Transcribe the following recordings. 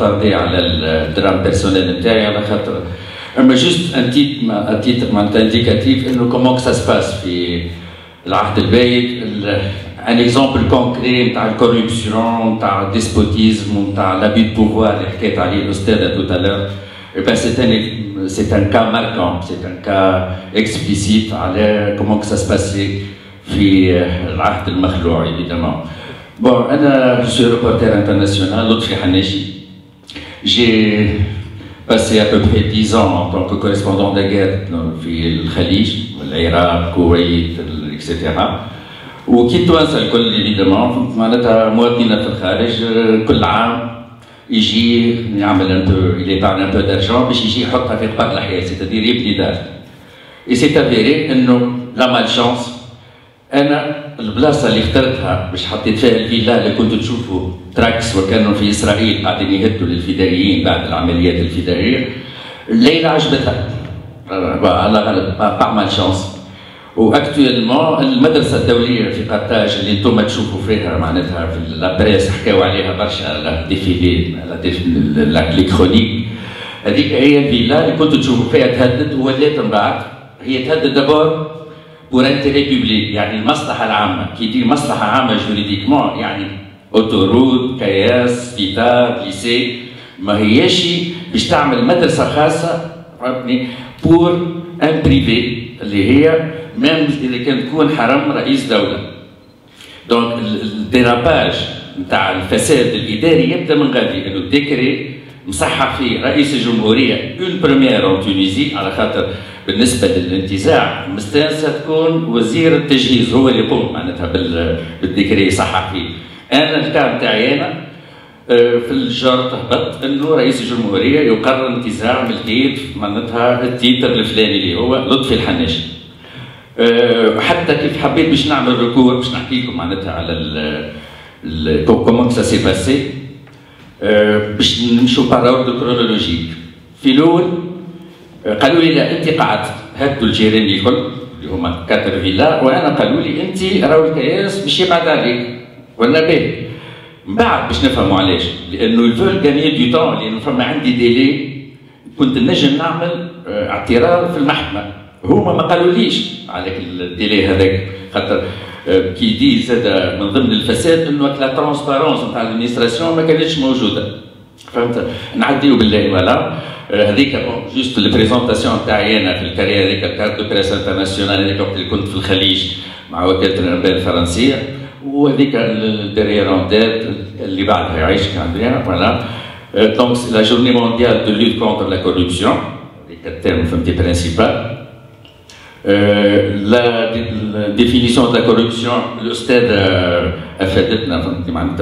je vais pas m'attarder على le drame personnel نتاعي على خاطر اما juste en titre, en titre معناتها indicatif انه comment ça se passe في العهد البائد un exemple concret نتاع ال corruption نتاع ال despotisme نتاع l'abus de pouvoir اللي حكيت عليه الاستاذه tout à l'heure Et ben c'est un, c'est un cas marquant, c'est un cas explicite على comment que ça se passait. في العهد المخلوع évidemment. Bon, أنا je suis reporter international, Lotfi Hannachi. J'ai passé à peu près 10 ans en tant que correspondant de guerre في الخليج, العراق, الكويت, etc. وكي توانسة الكل évidemment معناتها مواطنين في الخارج كل عام يجي يعمل un peu il épargne un peu d'argent باش يجي يحطها في قبر الحياة c'est-à-dire يبني دار et s'est avéré انه la malchance أنا البلاصة اللي اخترتها باش حطيت فيها الفيلا اللي كنت تشوفوا تراكس وكانوا في إسرائيل قاعدين يهدوا للفدائيين بعد العمليات الفدائية. الليلة عجبتها. على غلب pas chance. و actuellement المدرسة الدولية في قرطاج اللي أنتم تشوفوا فيها معناتها في la presse حكاوا عليها برشا défrayé les chroniques هذيك هي الفيلا اللي كنتوا تشوفوا فيها تهدد ولات من بعد. هي تهدد d'abord pour intérêt public يعني المصلحة العامة. كي يدير مصلحة عامة juridiquement يعني autoroute كياس فيتار lycée. ما هياش باش تعمل مدرسة خاصة فهمتني pour un privé اللي هي même اذا كان تكون حرم رئيس دولة. donc ال dérapage نتاع الفساد الإداري يبدأ من غادي. أنه ال décret مصحح فيه رئيس الجمهورية en première en Tunisie على خاطر بالنسبة للانتزاع مستانسه تكون وزير التجهيز هو اللي يقوم معناتها بال décret يصحح فيه أنا ال cas تاعي أنا في ال JORT هبط إنه رئيس الجمهورية يقرر انتزاع ملكيه معناتها ال titre الفلاني اللي هو لطفي الحناشي حتى كيف حبيت باش نعمل recours باش نحكي لكم معناتها على comment ça s'est passé باش نمشوا par chronologique في الأول قالوا لي لا أنت قعدت هدوا الجيران الكل اللي هما quatre فيلا وأنا قالوا لي أنت راهو الكياس باش يبعد عليك ولا باهي من بعد باش نفهموا علاش. لأنه il fallait gagner du temps لأنه فما عندي délai. كنت نجم نعمل اعتراض في المحكمة. هما ما قالوليش عليك ال délai هذاك. خاطر كي دي زاد من ضمن الفساد إنه la transparence نتاع ال administration ما كانتش موجودة. فهمت؟ نعديو بالله ولا هذيك juste ال présentation تاعي أنا في ال carrière هذيك carte de presse internationale هذيك وقت اللي كنت في الخليج مع وكالة الانباء الفرنسية. وهذيك ال dernière en date اللي بعدها يعيش كان voilà donc la journée mondiale de lutte contre la corruption هذيك ال terme فهمتي principal définition de la corruption, le stade a fait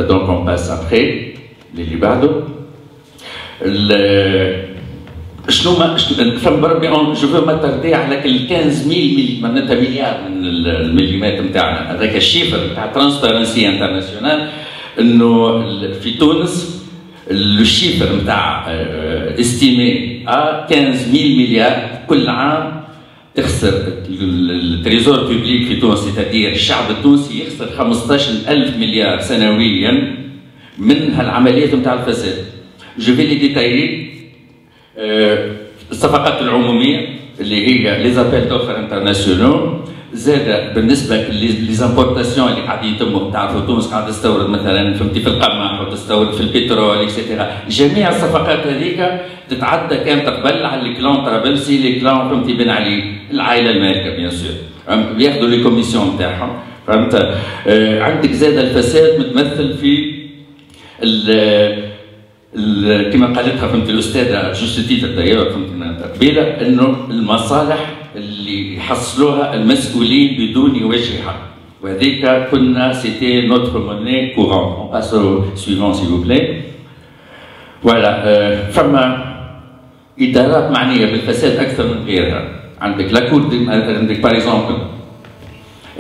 donc on passe après, les libado. شنو ما فهم بربي je veux m'attarder على ال 15000 معناتها مليار من المليمات نتاعنا. هذاك ال chiffre نتاع Transparency International إنه في تونس ال chiffre نتاع estimé à 15000 مليار كل عام تخسر ال trésor public في تونس c'est-à-dire الشعب التونسي يخسر 15000 مليار سنويا من هالعمليات نتاع الفساد. je vais les détailler الصفقات العمومية اللي هي les appels d'offres internationales زاد بالنسبة les importations اللي قاعد يتم تعرفوا تونس قاعد تستورد مثلا فهمتي في القمح وتستورد في البترول et cetera جميع الصفقات هذيك تتعدى كانت قبل على ال clan طرابلسي les clans فهمتي بن علي؟ العائلة المالكة bien sûr بياخذوا les commissions نتاعهم فهمت؟ آه عندك زاد الفساد متمثل في كما قالتها فهمت الأستاذة juste titre d'ailleurs فهمت قبيله أنه المصالح اللي يحصلوها المسؤولين بدون وجه حق وهذيك كنا c'était notre monnaie courante on passe suivant s'il vous plaît voilà فما إدارات معنية بالفساد أكثر من غيرها. عندك la cour عندك par exemple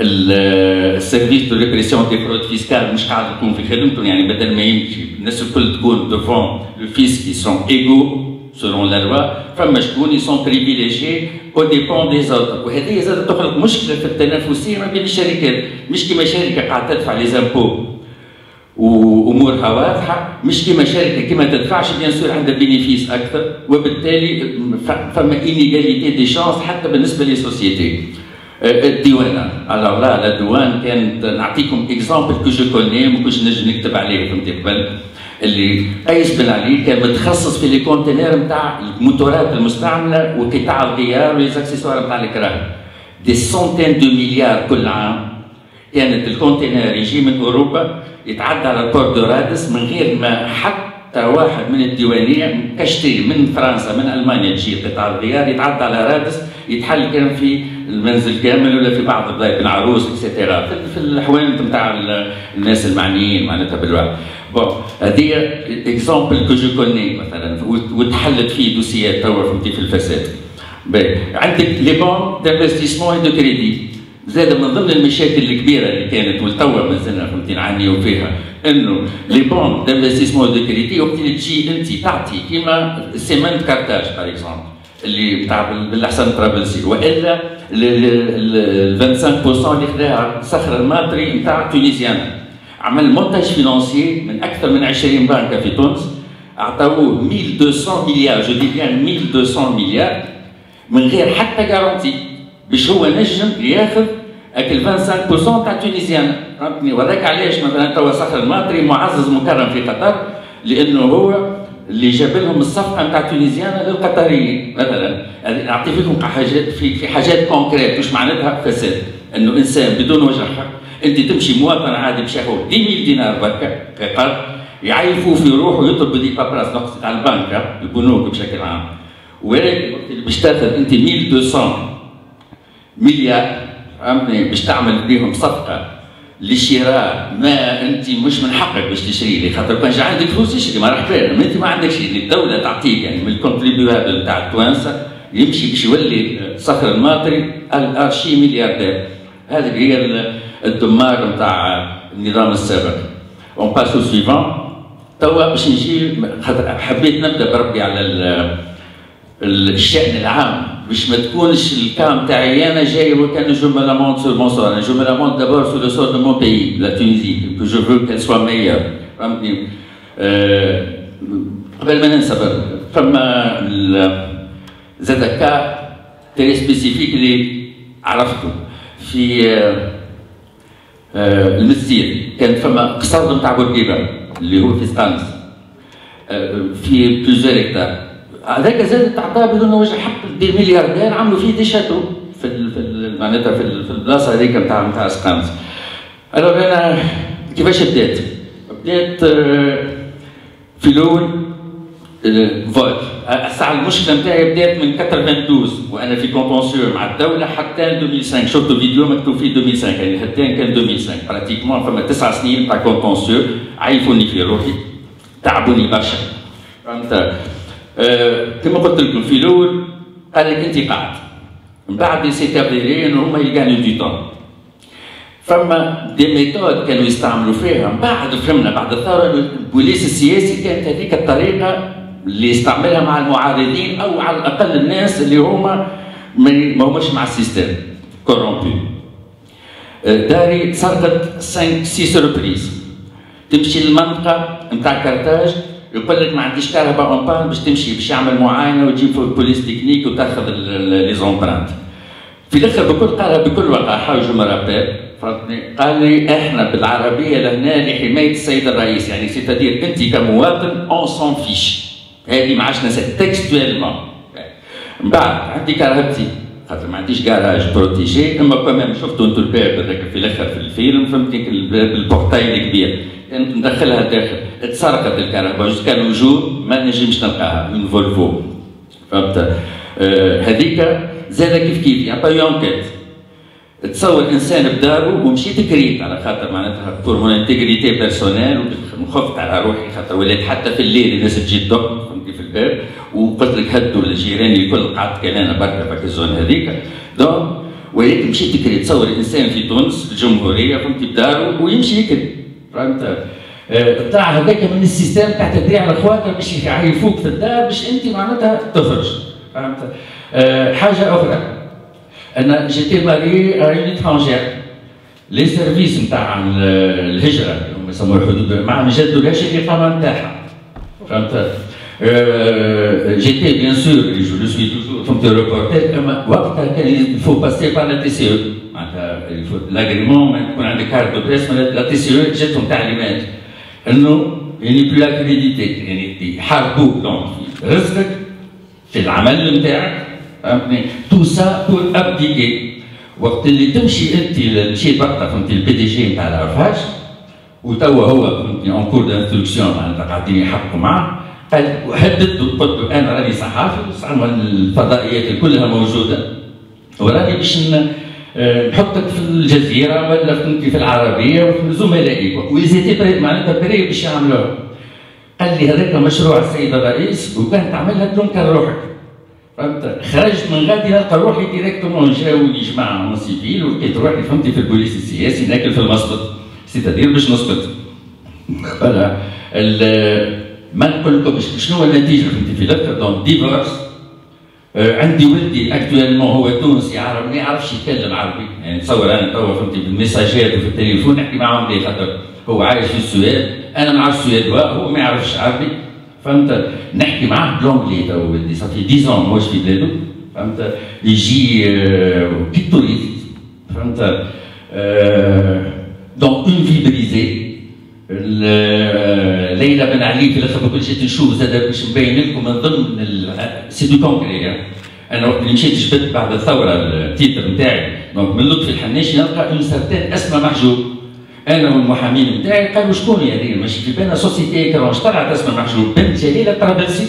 ال service de répression des fraudes fiscales مش قاعد يكون في خدمته يعني بدل ما يمشي الناس الكل تكون devant le fisc qui sont égaux selon la loi فما شكون ils sont privilégiés aux dépens des autres وهذه زاد تخلق مشكلة في التنافسية ما بين الشركات. مش كيما شركة قاعدة تدفع les impôts وأمورها واضحة مش كما شركة كما تدفعش bien sûr عندها bénéfice أكثر وبالتالي فما inégalité des chances حتى بالنسبة لل sociétés. الديوانه alors la douane كانت نعطيكم exemple que je connais ما كنتش نجم نكتب عليه فهمتي قبل اللي قيس بن علي كان متخصص في les conteneurs نتاع الموتورات المستعمله وقطع الغيار و les accessoires نتاع الكراهب des centaines de milliards كل عام كانت ال conteneur يجي من اوروبا يتعدى على port de رادس من غير ما حتى واحد من الديوانيه كشتي من فرنسا من المانيا تجي قطع الغيار يتعدى على رادس يتحل كان في المنزل كامل ولا في بعض بن عروس et cetera في الاحوال نتاع الناس المعنيين معناتها بالوقت bon هذه exemple que je connais مثلا وتحلت فيه دوسيات توا فهمتي في الفساد. عندك les bons d'investissement de crédit زاد من ضمن المشاكل الكبيرة اللي كانت وتوا مازلنا فهمتي نعانيو فيها. إنه les bons d'investissement de crédit وقت اللي تجي انت تعطي كيما Ciment كارتاج par exemple اللي بتاع بلحسن طرابلسي وإلا ال 25% اللي خداها صخر الماطري نتاع تونيزيانا عمل montage financier من أكثر من 20 بنكه في تونس. أعطوه 1200 مليار. je dis bien 1200 مليار. من غير حتى garantie باش هو نجم ياخذ اك 25% تاع تونيزيانا فهمتني؟ وذاك علاش؟ مثلا توا صخر الماطري معزز مكرم في قطر لأنه هو اللي جاب لهم الصفقة نتاع تونيزيانا للقطريين مثلا. نعطي لكم حاجات في في حاجات concrètes مش معناتها؟ فساد. أنه إنسان بدون وجه حق. أنت تمشي مواطن عادي ياخذ 10000 دينار بركه كقرض يعيفوا في روحه يطلب des paperasses نقص تاع البنك البنوك بشكل عام. ولكن باش تاخذ أنت 1200 مليار فهمتني؟ باش تعمل بهم صفقة لشراء ما أنت مش من حقك باش تشري لي خاطر كان عندك فلوس تشري ما راح ما أنت ما عندكش الدولة تعطيك يعني من ال contribuable تاع التوانسة يمشي باش يولي صخر الماطري ال archi-milliardaire. هذه هي الدمار نتاع النظام السابق. on passe au suivant توا باش نجي خاطر حبيت نبدأ بربي على الشأن العام. باش ما تكونش الكام تاعي أنا جاي وكان je me lamente sur mon sort je me lamente d'abord sur le sort de ma Tunisie que je veux qu'elle soit meilleure فهمتني؟ قبل ما ننسى فما زاد كا تري سبيسيفيك اللي عرفته. في المسير كان فما قصر نتاع بورقيبة اللي هو في ستانس في بلوزيور هكتار هذاك زاد تعطاه بدون وجه حق دي ملياردير عملوا فيه دي شاتو في في معناتها في, في البلاصة هذيك نتاع نتاع سقامس أنا أنا كيفاش بديت؟ بديت آه، في الأول فول آه، الساعة المشكلة نتاعي بدات من 92 وأنا في contentieux مع الدولة حتى 2005 شفت فيديو مكتوب فيه 2005 يعني حتى كان 2005 pratiquement فما تسع سنين تاع contentieux عيفوني في روحي. تعبوني برشا. فهمت؟ كما قلت لكم في الأول قال لك أنت قاعد. من بعد s'est avéré انه هما يغانيو دي طون فما des méthodes كانوا يستعملوا فيها من بعد فهمنا بعد الثورة البوليس السياسي كانت هذيك الطريقة اللي يستعملها مع المعارضين أو على الأقل الناس اللي هما ما هماش مع ال système corrompu آه، داري سرقت 5 6 reprises تمشي للمنطقة نتاع كارتاج يقول لك ما عنديش كهرباء en panne باش تمشي باش يعمل معاينة وتجيب police technique وتاخذ les empreintes. في الآخر بكل قالها بكل وقاحه و je me rappelle فهمتني؟ قال لي إحنا بالعربية لهنا لحمايه السيد الرئيس يعني c'est-à-dire انت كمواطن on s'en fiche هذه ما عادش نسيت تكستويلمون من بعد عندي كرهبتي خاطر ما عنديش كراج بروتيجي أما كمان شفتوا أنتوا الباب هذاك في الآخر في الفيلم فهمتني؟ الباب البورتاي الكبير. ندخلها داخل. تسرقت الكهرباء. كان وجود ما نجمش نلقاها من فولفو. فهمت؟ آه هذيك زاد كيف كيف. يعني انكيت تصور إنسان بدارو ومشيت كريت على خاطر معناتها بور مون انتيغريتي بيرسونيل وخفت على روحي. خاطر ولات حتى في الليل الناس تجي تدق فهمتي؟ في الباب. وقلت لك هدوا الجيران الكل. قعدت كان أنا بركة في ال zone هذيك. donc ولكن مشيت تكري تصور إنسان في تونس الجمهورية فهمتي بدارو ويمشي يكري. فهمت؟ بتاع هذاك من ال système تاع تدريع الأخوات باش يعرفوك في الدار باش أنت معناتها تخرج. فهمت؟ حاجة أخرى. أنا j'étais marié une étrangère. les services نتاع الهجرة اللي هم يسموها الحدود ما جددولهاش الاقامه نتاعها فهمت؟ j'étais bien sûr je suis toujours فهمت reporter اما وقتها كان il faut passer par l'ATCE معناتها l'agrément يكون عندك carte de presse l'ATCE جاتهم تعليمات انه يعني plus accréditer يعني يحاربوك donc رزقك في العمل نتاعك فهمتني tout ça pour abdiquer وقت اللي تمشي انت مشيت وقتها فهمتي ال PDG نتاع العرفاش وتوا هو فهمتني en cours d'instruction معناتها قاعدين يحققوا معاه قال هددت وقلت أنا راني صحافي الفضائيات كلها موجودة. وراني باش نحطك في الجزيرة ولا في العربية وفي زملائك ويزيتي معناتها بري باش يعملوها قال لي هذاك مشروع السيد الرئيس وكان تعملها تنكر روحك. فهمت؟ خرجت من غادي نلقى روحي directement جاو لي جماعة من civil ولقيت روحي فهمتي في البوليس السياسي ناكل في المسقط. c'est-à-dire باش نسقط. voilà ما نقول لكم شنو النتيجة فهمتي في الآخر donc divorce عندي ولدي actuellement هو تونسي عربي ما يعرفش يتكلم عربي. يعني تصور أنا توا فهمتي بالميساجات وفي التليفون نحكي معاهم ليه؟ خاطر هو عايش في السويد. أنا نعرفش سويدي وهو ما يعرفش عربي. فهمت؟ نحكي معاه بال anglais تو ولدي. صافي 10 ans موش في بلادو فهمت؟ يجي كي touriste فهمت؟ donc on favorisait ليلى بن علي في الآخر كل شيء نشوف زاد باش نبين لكم من ضمن c'est du concret أنا وقت اللي مشيت جبت بعد الثورة ال titre نتاعي. donc من لطفي الحناشي نلقى une certaine اسماء محجوب. أنا والمحامين نتاعي قالوا شكون هذه ماشي في بالنا société كرونش طلعت اسماء محجوب. بنت جليلة طرابلسي.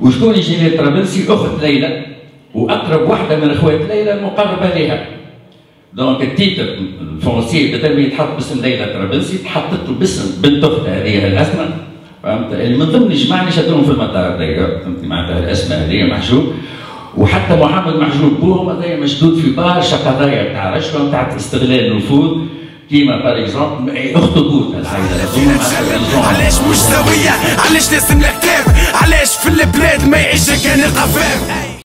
وشكون جليلة طرابلسي؟ أخت ليلى. وأقرب واحدة من إخوات ليلى المقربة لها donc ال titre الفرنسي بدل ما يتحط باسم ليلى طرابلسي تحطت له باسم بنت اختها هذه الأسماء. فهمت؟ اللي من ضمن الجماعة اللي شدوهم في المطار هذايا. فهمت؟ معناتها الأسماء هذه محجوب. وحتى محمد محجوب بوهم هذايا مشدود في برشا قضايا بتاع رشوة بتاع استغلال النفوذ كيما par exemple اخطبوط العائلة علاش مش سوية؟ علاش لازم الكتاب علاش في البلاد ما يعيش كان القفاف؟